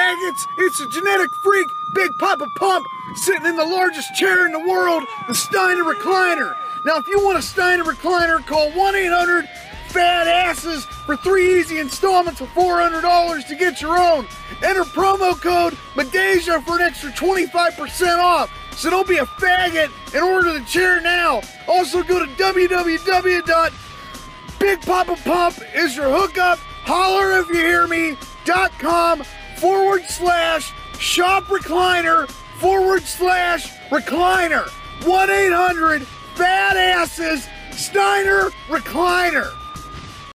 It's a genetic freak, Big Poppa Pump, sitting in the largest chair in the world, the Steiner Recliner. Now, if you want a Steiner Recliner, call 1 800 Fat Asses for three easy installments of $400 to get your own. Enter promo code MIDAJAH for an extra 25% off. So don't be a faggot and order the chair now. Also, go to www.bigpoppapump is your hookup. Holler if you hear me. Dot com forward slash shop recliner forward slash recliner. 1 800 fat asses Steiner recliner.